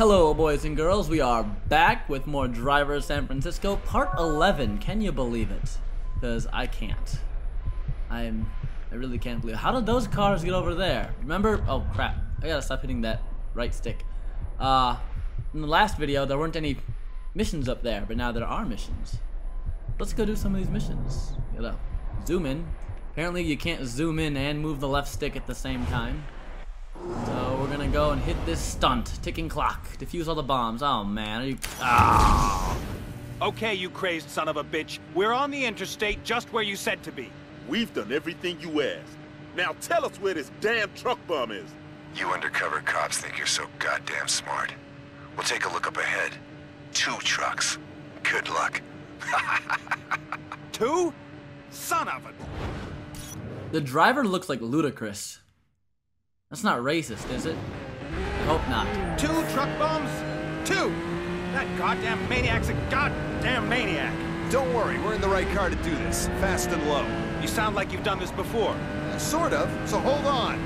Hello, boys and girls. We are back with more Driver San Francisco, part 11. Can you believe it? Because I can't. I'm. I really can't believe. It. How did those cars get over there? Remember? Oh crap! I gotta stop hitting that right stick. Uh, in the last video, there weren't any missions up there, but now there are missions. Let's go do some of these missions. Know, zoom in. Apparently, you can't zoom in and move the left stick at the same time. So we're gonna go and hit this stunt. Ticking clock. Defuse all the bombs. Oh man, are you... Ah. Okay, you crazed son of a bitch. We're on the interstate just where you said to be. We've done everything you asked. Now tell us where this damn truck bomb is. You undercover cops think you're so goddamn smart. We'll take a look up ahead. Two trucks. Good luck. Two? Son of a... The driver looks like Ludacris. That's not racist, is it? I hope not. Two truck bombs? Two! That goddamn maniac's a goddamn maniac. Don't worry, we're in the right car to do this. Fast and low. You sound like you've done this before. Sort of, so hold on.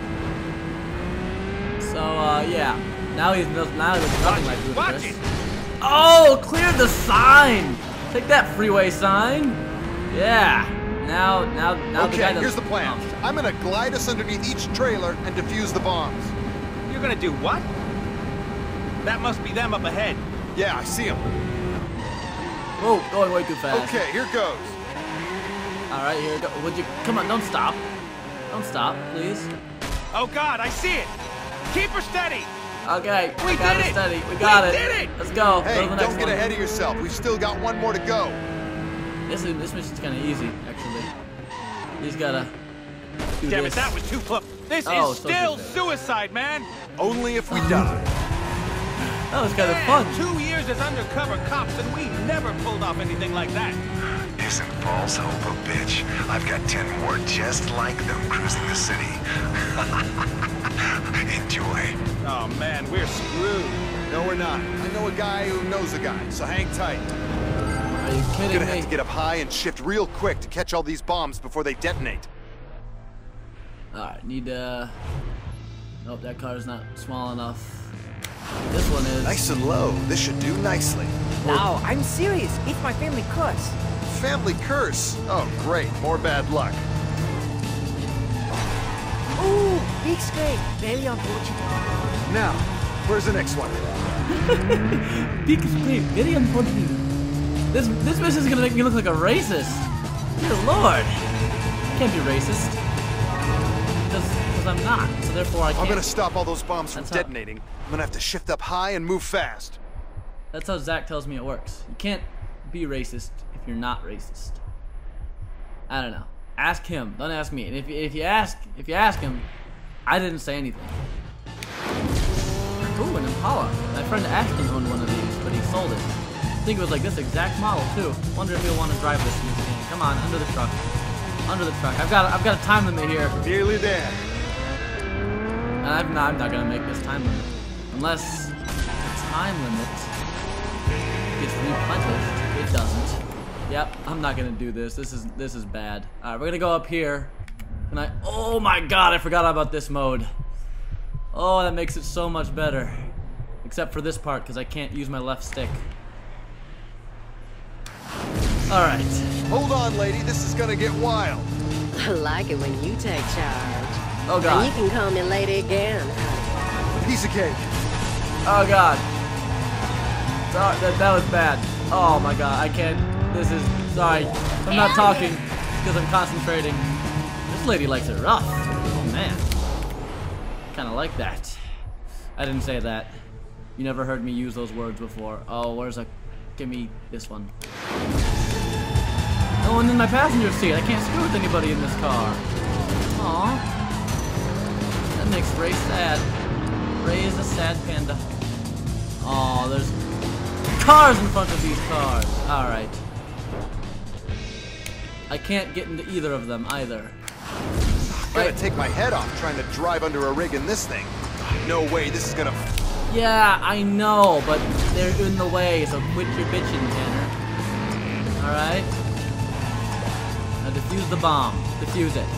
So, uh, yeah. Now he's now he looks nothing like Ludacris. Watch it! Oh, clear the sign! Take that freeway sign! Yeah. Now, now, now the guy Okay, that- here's the plan. Oh. I'm gonna glide us underneath each trailer and defuse the bombs. You're gonna do what? That must be them up ahead. Yeah, I see them. Whoa, going way too fast. Okay, here goes. All right, here we go. Would you come on? Don't stop. Don't stop, please. Oh god, I see it! Keep her steady! Okay, We we got did it it! steady. We We got it. did it! Let's go. Hey, go to the next don't get one. ahead of yourself. We've still got one more to go. This is, this mission's kind of easy, actually. You just gotta do Damn it, that was too close. This Oh, is so still stupid. suicide, man! Only if we die. That was kind of Man, fun. Two years as undercover cops and we never pulled off anything like that. Isn't false hope a bitch? I've got ten more just like them cruising the city. Enjoy. Oh man, we're screwed. No, we're not. I know a guy who knows a guy, so hang tight. Are you kidding Gonna me? have to get up high and shift real quick to catch all these bombs before they detonate. Alright, need to... Nope, that car's not small enough. This one is. Nice and low. This should do nicely. No, I'm serious. It's my family curse. Family curse. Oh, great. More bad luck. Ooh, big scrape. Very unfortunate. Now, where's the next one? Big scrape, very unfortunate. This this mission's gonna make me look like a racist. Dear lord. I Can't be racist. Because I'm not. So therefore I can't. I'm gonna stop all those bombs from That's how- detonating. I'm gonna have to shift up high and move fast. That's how Zach tells me it works. You can't be racist if you're not racist. I don't know. Ask him. Don't ask me. And if, if you ask if you ask him, I didn't say anything. Ooh, an Impala. My friend Ashton owned one of these, but he sold it. I think it was like this exact model too. Wonder if he'll want to drive this in this game. Come on, under the truck. Under the truck. I've got I've got a time limit here. Nearly there. And I'm not, I'm not gonna make this time limit. Unless the time limit gets replenished. It doesn't. Yep, I'm not gonna do this. This is this is bad. Alright, we're gonna go up here. And I Oh my god, I forgot about this mode. Oh, that makes it so much better. Except for this part, because I can't use my left stick. Alright. Hold on, lady. This is gonna get wild. I like it when you take charge. Oh Now you can call me lady again. Piece of cake. Oh god. Sorry, that, that was bad. Oh my god, I can't. This is. Sorry. I'm not talking because I'm concentrating. This lady likes it rough. Oh man. Kind of like that. I didn't say that. You never heard me use those words before. Oh, where's a. Give me this one. No one in my passenger seat. I can't screw with anybody in this car. Aww. That makes Ray sad. Ray is a sad panda. Oh, there's cars in front of these cars. Alright. I can't get into either of them either. Gotta take my head off trying to drive under a rig in this thing. No way. This is gonna. Yeah, I know, but they're in the way, so quit your bitching, Tanner. Alright? Defuse the bomb. Defuse it.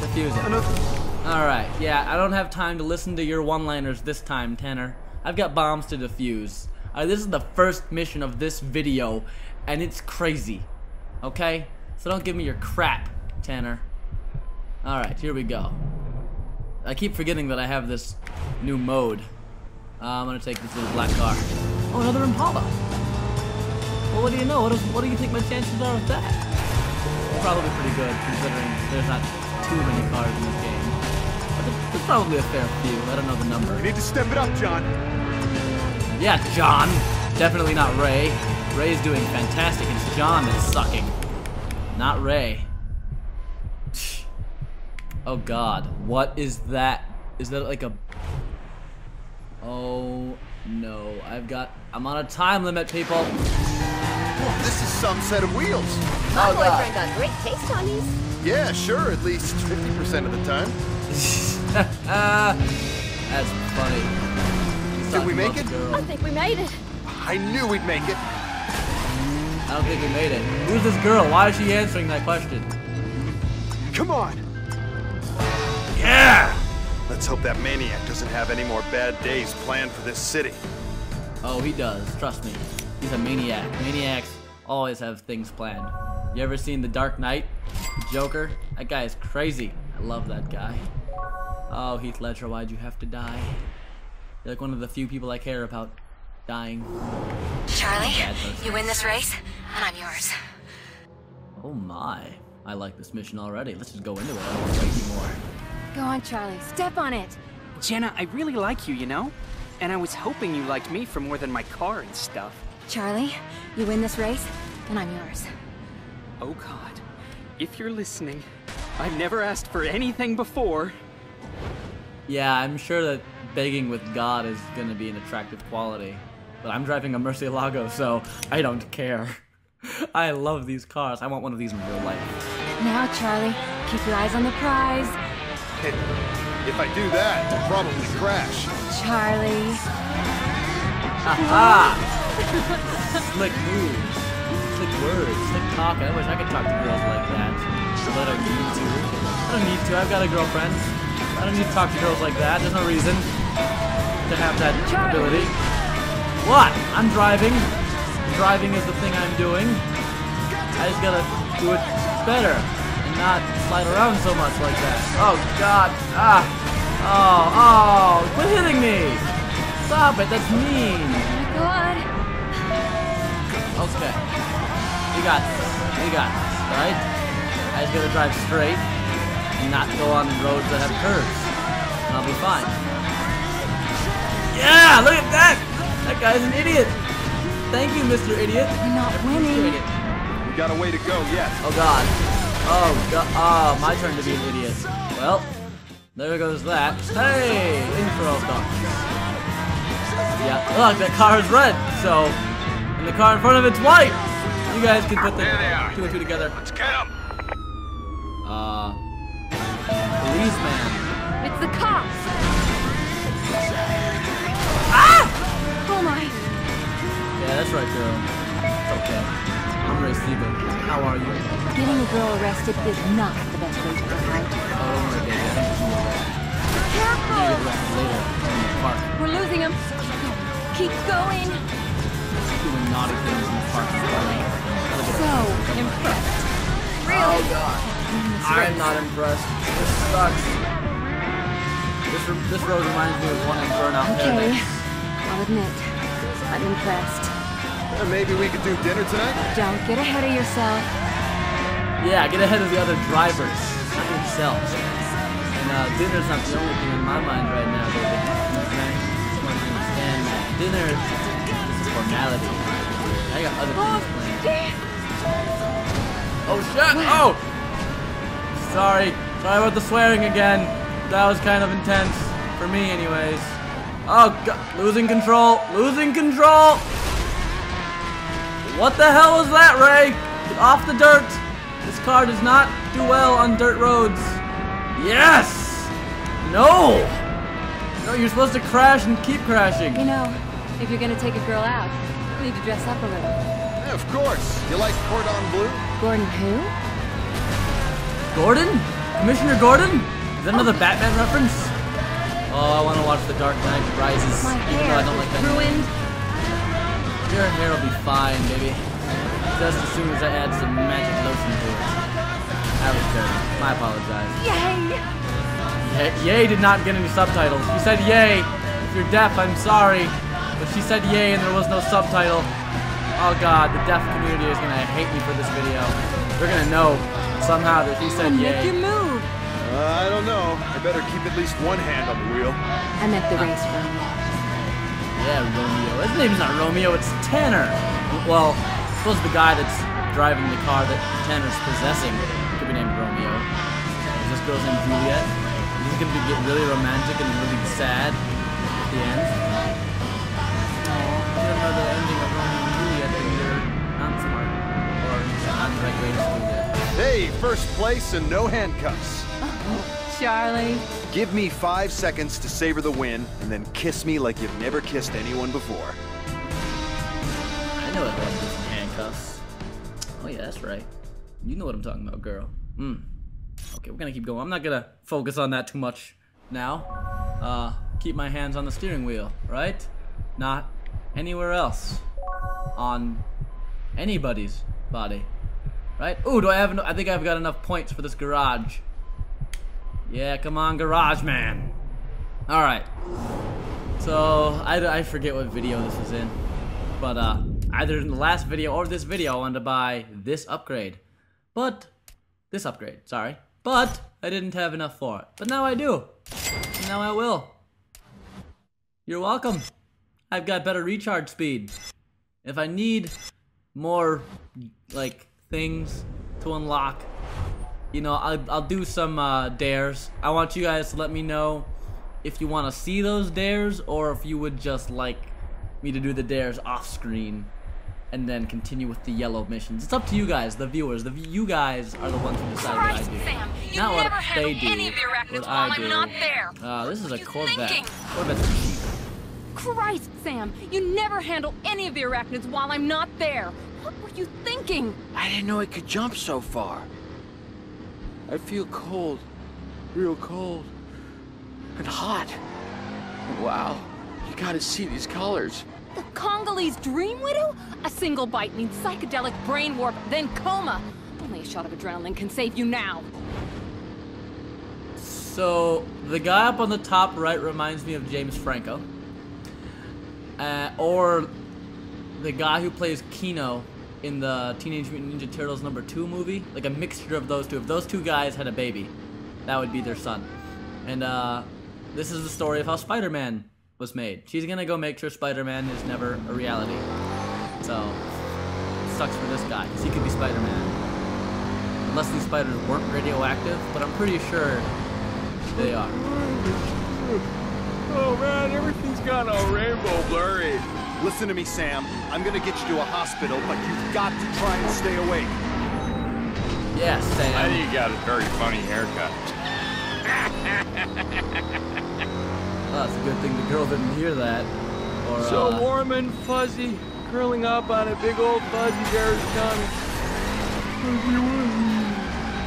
Defuse it. Alright, yeah, I don't have time to listen to your one-liners this time, Tanner. I've got bombs to defuse. Uh, this is the first mission of this video, and it's crazy. Okay? So don't give me your crap, Tanner. Alright, here we go. I keep forgetting that I have this new mode. Uh, I'm gonna take this little black car. Oh, another Impala. Well, what do you know? What, is, what do you think my chances are of that? Probably pretty good, considering there's not too many cars in this game. But there's, probably a fair few. I don't know the number. You need to step it up, John. Yeah, John. Definitely not Ray. Ray is doing fantastic. It's John that's sucking. Not Ray. Oh god. What is that? Is that like a... Oh no. I've got... I'm on a time limit, people. Whoa, this is some set of wheels. My Oh, God. boyfriend got great taste on these. Yeah, sure, at least 50% of the time. That's funny. He's Did we make it? girl. I think we made it. I knew we'd make it. I don't think we made it. Who's this girl? Why is she answering that question? Come on. Yeah! Let's hope that maniac doesn't have any more bad days planned for this city. Oh, he does. Trust me. He's a maniac. Maniacs always have things planned. You ever seen The Dark Knight? Joker? That guy is crazy. I love that guy. Oh, Heath Ledger, why'd you have to die? You're like one of the few people I care about dying. Charlie, Bad you win this race, and I'm yours. Oh my. I like this mission already. Let's just go into it. I don't want to wait anymore. Go on, Charlie. Step on it. Jenna, I really like you, you know? And I was hoping you liked me for more than my car and stuff. Charlie, you win this race, and I'm yours. Oh god. If you're listening, I've never asked for anything before. Yeah, I'm sure that begging with God is gonna be an attractive quality. But I'm driving a Murcielago, so I don't care. I love these cars. I want one of these in real life. Now, Charlie, keep your eyes on the prize. If I do that, I'll probably crash. Charlie. Aha! Slick moves, slick words, slick talk. I wish I could talk to girls like that. But I don't need to. I don't need to. I've got a girlfriend. I don't need to talk to girls like that. There's no reason to have that ability. What? I'm driving. Driving is the thing I'm doing. I just gotta do it better and not slide around so much like that. Oh God! Ah! Oh! Oh! Quit hitting me! Stop it! That's mean. Go on. Okay. We got this. We got this, right? I just gotta drive straight and not go on roads that have curves. And I'll be fine. Yeah, look at that! That guy's an idiot! Thank you, Mr. Idiot. We're not winning. it. We got a way to go yet. Oh god. Oh god. Oh, my turn to be an idiot. Well, there goes that. Hey, intro song. Yeah, look, that car is red. So, and the car in front of it's white. You guys can put the two and two together. Let's get him. Uh, policeman. It's the cops. Ah! Oh my. Yeah, that's right, girl. It's okay. I'm Ray Siegel. How are you? Getting a girl arrested is not the best way to go out. Oh, don't worry, baby. I think you know that. I'll Careful! later in the park. We're losing him. Keep going. Doing naughty things in the park. So impressed. Oh god. I'm not impressed. This sucks. This, this road reminds me of one in Burnout Okay. Paradise. I'll admit, I'm impressed. Uh, maybe we could do dinner tonight? Don't get ahead of yourself. Yeah, get ahead of the other drivers, not yourself. And uh, dinner's not the only thing in my mind right now, baby. Okay? Just want you to understand that. Dinner is formality. I got other things planned. Oh shit! Oh! Sorry. Sorry about the swearing again. That was kind of intense. For me, anyways. Oh god. Losing control. Losing control! What the hell was that, Ray? Get off the dirt! This car does not do well on dirt roads. Yes! No! No, you're supposed to crash and keep crashing. You know, if you're gonna take a girl out, you need to dress up a little. Yeah, of course. You like cordon bleu? Gordon who? Gordon? Commissioner Gordon? Is that another Batman reference? Oh, I want to watch The Dark Knight Rises. My even though I hair don't like is that. ruined. Your hair will be fine, baby. Just as soon as I add some magic lotion to it. That was dirty. I apologize. Yay! Yay, yay did not get any subtitles. You said yay. If you're deaf, I'm sorry. But she said yay and there was no subtitle. Oh god, the deaf community is gonna hate me for this video. They're gonna know somehow that she said Make your yay. move. Uh, I don't know. I better keep at least one hand on the wheel. I meant the race Romeo. Yeah, Romeo. His name's not Romeo, it's Tanner. Well, I suppose the guy that's driving the car that Tanner's possessing could be named Romeo. Is this girl's named Juliet? This is this gonna be, get really romantic and really sad at the end? Aw, you don't know the ending of Romeo and Juliet, then you're not smart. Or not the right way to do that. Hey, first place and no handcuffs. Charlie. Give me five seconds to savor the win, and then kiss me like you've never kissed anyone before. I know what one does handcuffs. Oh yeah, that's right. You know what I'm talking about, girl. Hmm. Okay, we're gonna keep going. I'm not gonna focus on that too much now. Uh, keep my hands on the steering wheel, right? Not anywhere else. On anybody's body, right? Ooh, do I have? No, I think I've got enough points for this garage. Yeah, come on, garage man. All right. So I, I forget what video this is in, but uh, either in the last video or this video, I wanted to buy this upgrade, but this upgrade, sorry, but I didn't have enough for it. But now I do. Now I will. You're welcome. I've got better recharge speed. If I need more like things to unlock, you know, I'll, I'll do some uh, dares. I want you guys to let me know if you want to see those dares or if you would just like me to do the dares off screen and then continue with the yellow missions. It's up to you guys, the viewers. The you guys are the ones who decide what I do. Sam, Not what they do. any of the arachnids what I do. not there. Uh, this is a Corvette. thinking? Corvette's cheap. Christ, Sam. You never handle any of the arachnids while I'm not there. What were you thinking? I didn't know it could jump so far. I feel cold. Real cold. And hot. Wow. You gotta see these colors. The Congolese Dream Widow? A single bite means psychedelic brain warp, then coma. Only a shot of adrenaline can save you now. So the guy up on the top right reminds me of James Franco, uh, or the guy who plays Keno in the Teenage Mutant Ninja Turtles number two movie. Like a mixture of those two. If those two guys had a baby, that would be their son. And uh, this is the story of how Spider-Man was made. She's gonna go make sure Spider-Man is never a reality. So sucks for this guy because he could be Spider-Man. Unless these spiders weren't radioactive, but I'm pretty sure they are. Oh man, everything's gone all rainbow blurry. Listen to me, Sam. I'm gonna get you to a hospital, but you've got to try and stay awake. Yes, Sam. I think you got a very funny haircut. Oh, it's a good thing the girl didn't hear that. Or, So uh, warm and fuzzy, curling up on a big old fuzzy Arizona.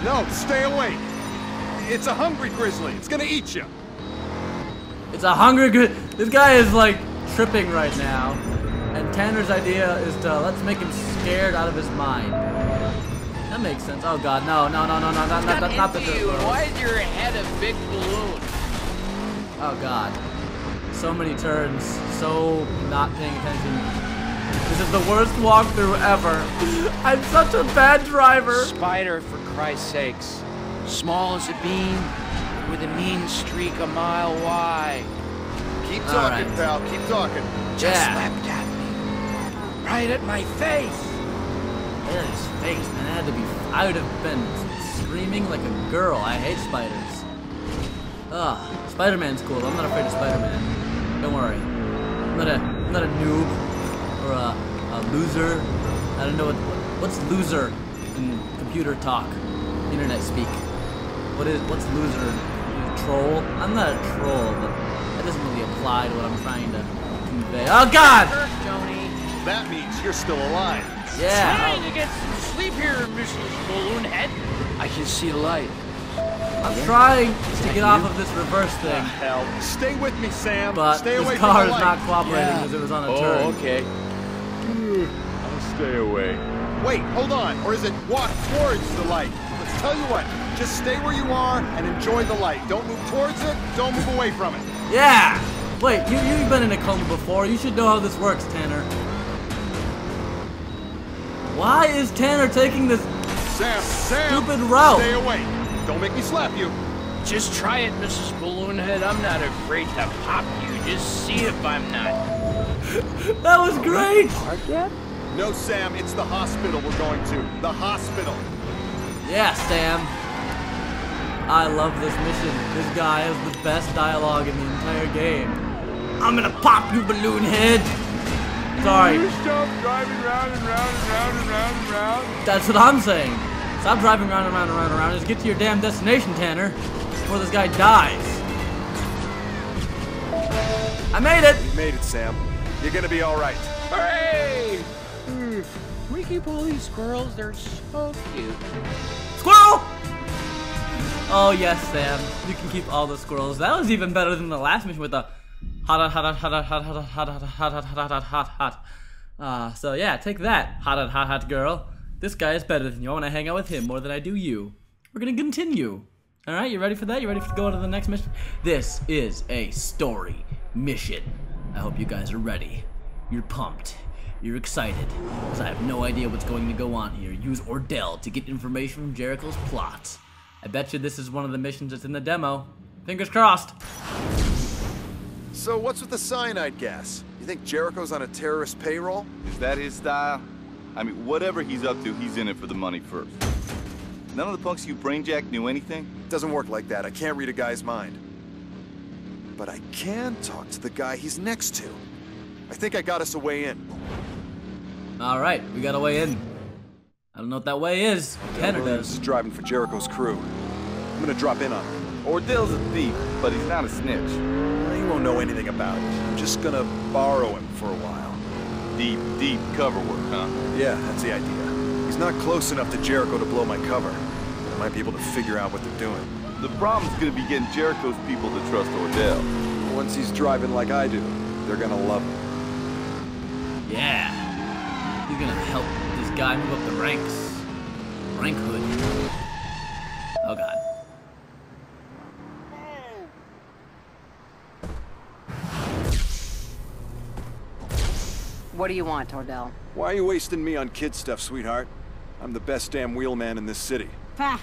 No, stay awake. It's a hungry grizzly. It's gonna eat you. It's a hungry good. This guy is like tripping right now. And Tanner's idea is to let's make him scared out of his mind. That makes sense. Oh god, no, no, no, no, no, not, not, not, not the into you. Why is your head a big balloon? Oh god. So many turns, so not paying attention. This is the worst walkthrough ever. I'm such a bad driver. Spider, for Christ's sakes. Small as a bean, with a mean streak a mile wide. Keep talking, right. pal. Keep talking. Just Yeah. leapt at me. Right at my face. Look at his face, man. That had to be. I would have been screaming like a girl. I hate spiders. Ugh. Spider-Man's cool. I'm not afraid of Spider-Man. Don't worry. I'm not a, I'm not a noob or a, a loser. I don't know what, what's loser in computer talk, internet speak. What is what's loser? Troll? I'm not a troll, but that doesn't really apply to what I'm trying to convey. Oh God! Hurt, Joni. That means you're still alive. Yeah. Trying to get some sleep here, Mrs. Balloon Head. I can see the light. I'm trying to get off of this reverse thing, Hell, stay with me, Sam. but stay this away car from is the not light. cooperating Yeah. because it was on a Oh, turn. okay. I'll stay away. Wait, hold on. Or is it walk towards the light? Let's tell you what. Just stay where you are and enjoy the light. Don't move towards it. Don't move away from it. Yeah! Wait, you, you've been in a coma before. You should know how this works, Tanner. Why is Tanner taking this Sam, Sam. Stupid route. Stay away. Don't make me slap you. Just try it, Mrs. Balloonhead. I'm not afraid to pop you. Just see if I'm not. That was great! No, Sam. It's the hospital we're going to. The hospital. Yeah, Sam. I love this mission. This guy has the best dialogue in the entire game. I'm gonna pop you, balloon head! Sorry. Stop driving round and round and round and round and round. That's what I'm saying. Stop driving around and around and around and around. Just get to your damn destination, Tanner. Before this guy dies. I made it! You made it, Sam. You're gonna be all right. Hooray! Hmm. We keep all these squirrels. They're so cute. Squirrel! Oh yes, Sam. You can keep all the squirrels. That was even better than the last mission with the hot hot hot hot hot hot hot hot hot hot hot hot. Uh, so yeah, take that, hot hot hot girl. This guy is better than you. I want to hang out with him more than I do you. We're gonna continue. All right, you ready for that? You ready to go on to the next mission? This is a story mission. I hope you guys are ready. You're pumped. You're excited. Because I have no idea what's going to go on here. Use Ordell to get information from Jericho's plot. I bet you this is one of the missions that's in the demo. Fingers crossed. So what's with the cyanide gas? You think Jericho's on a terrorist payroll? Is that his style? I mean, whatever he's up to, he's in it for the money first. None of the punks you brainjack knew anything? Doesn't work like that. I can't read a guy's mind. But I can talk to the guy he's next to. I think I got us a way in. All right, we got a way in. I don't know what that way is. Tanner Williams does. is driving for Jericho's crew. I'm gonna drop in on him. Ordell's a thief, but he's not a snitch. He won't know anything about it. I'm just gonna borrow him for a while. Deep, deep cover work, huh? Yeah, that's the idea. He's not close enough to Jericho to blow my cover. But I might be able to figure out what they're doing. The problem's gonna be getting Jericho's people to trust Ordell. Once he's driving like I do, they're gonna love him. Yeah. He's gonna help this guy move up the ranks. Rankhood. Oh god. What do you want, Ordell? Why are you wasting me on kid stuff, sweetheart? I'm the best damn wheelman in this city. Pah!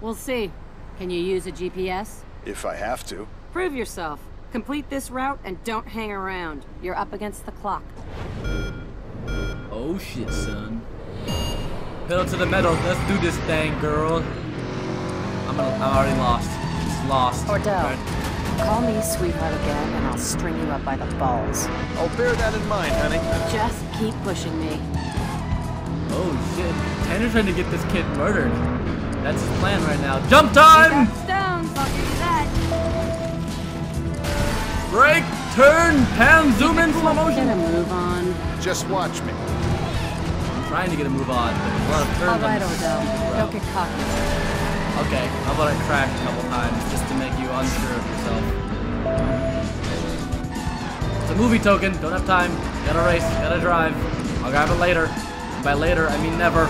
We'll see. Can you use a GPS? If I have to. Prove yourself. Complete this route and don't hang around. You're up against the clock. Oh shit, son. Pedal to the metal. Let's do this thing, girl. I'm gonna, I'm already lost. Just lost. Ordell, Right. Call me sweetheart again and I'll string you up by the balls. I'll bear that in mind, honey. Just keep pushing me. Oh shit. Tanner's trying to get this kid murdered. That's his plan right now. Jump time! Stones, I'll give you that. Break, turn, pan, zoom in, slow motion. Get a move on. Just watch me. I'm trying to get a move on, but there's a lot of turns All right, on this Ordell. route. Don't get cocky. Okay, how about I crash a couple times just to make you unsure of yourself? It's a movie token, don't have time. Gotta race, gotta drive. I'll grab it later. And by later, I mean never.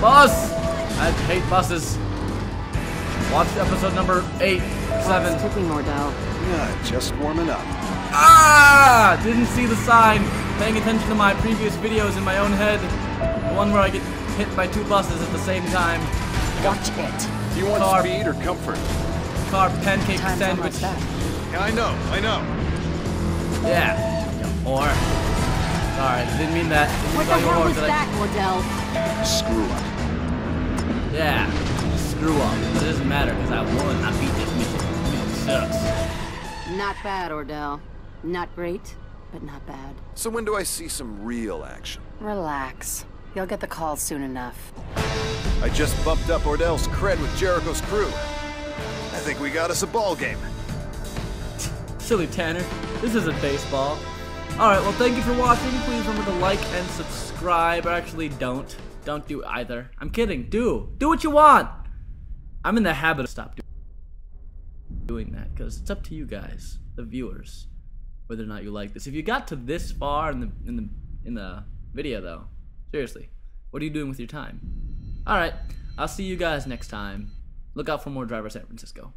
Bus! I hate buses. Watch episode number 8, 7. Ticking, Ordell. Yeah, just warming up. Ah! Didn't see the sign. Paying attention to my previous videos in my own head. The one where I get hit by two buses at the same time. Watch it. Do you want Car- speed or comfort? Car pancake Time's sandwich. almost up. Yeah, I know, I know. Yeah. You Or. Sorry, didn't mean that. Didn't What the to call you hell was did I? that, Ordell? Screw up. Yeah. Screw up. It doesn't matter because I won. I beat this mission. This mission sucks. Not bad, Ordell. Not great, but not bad. So when do I see some real action? Relax. You'll get the call soon enough. I just bumped up Ordell's cred with Jericho's crew. I think we got us a ball game. Silly Tanner. This isn't baseball. Alright, well, thank you for watching. Please remember to like and subscribe. Or actually, don't. Don't do either. I'm kidding. Do. Do what you want. I'm in the habit of stop doing. doing that because it's up to you guys, the viewers, whether or not you like this. If you got to this far in the in the in the video though, seriously, what are you doing with your time? All right, I'll see you guys next time. Look out for more Driver San Francisco.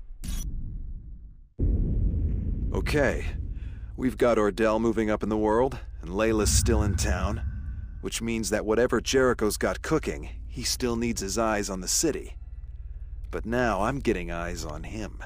Okay, we've got Ordell moving up in the world, and Layla's still in town, which means that whatever Jericho's got cooking, he still needs his eyes on the city. But now I'm getting eyes on him.